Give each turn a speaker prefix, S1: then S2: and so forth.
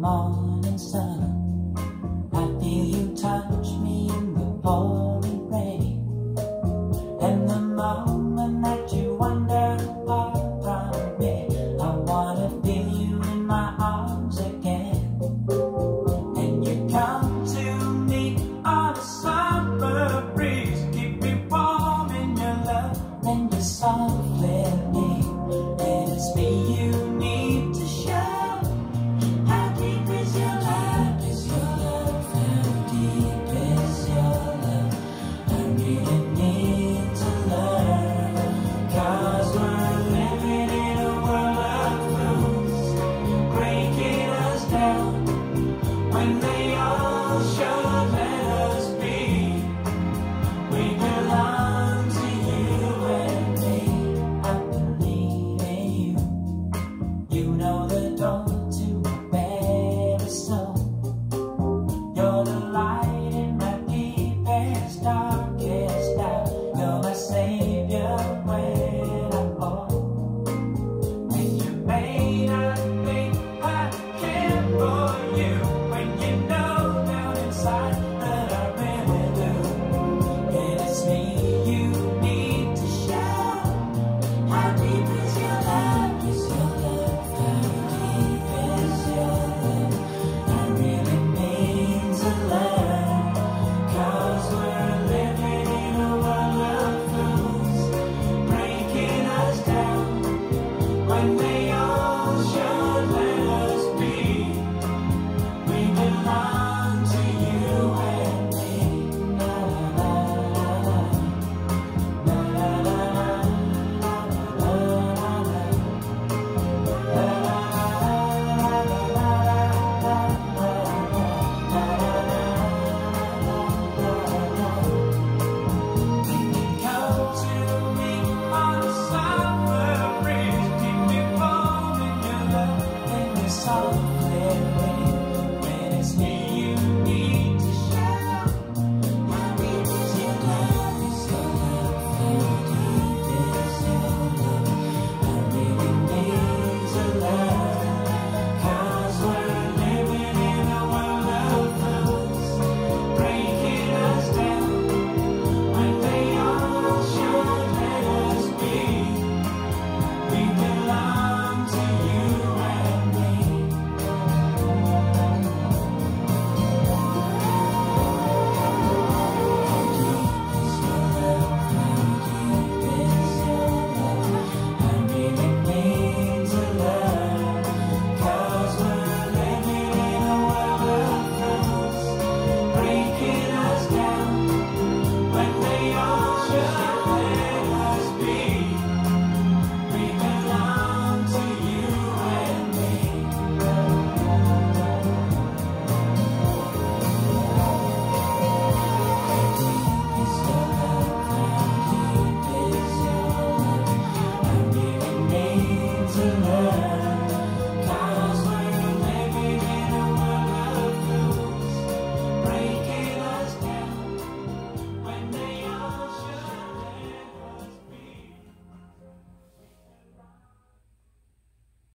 S1: morning sun. I feel you touch me in the pouring rain. And the moment that you wander apart from me, I wanna feel you in my arms again. oh